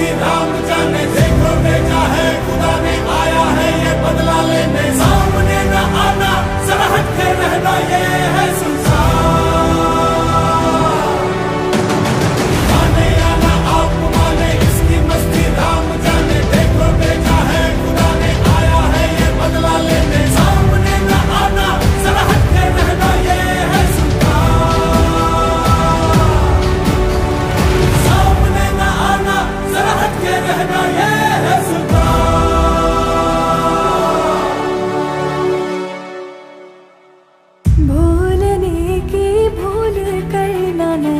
Vietnam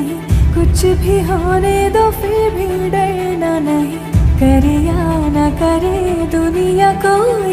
नहीं कुछ भी होने दो, फिर भी डरना नहीं। करे या ना करे दुनिया कोई।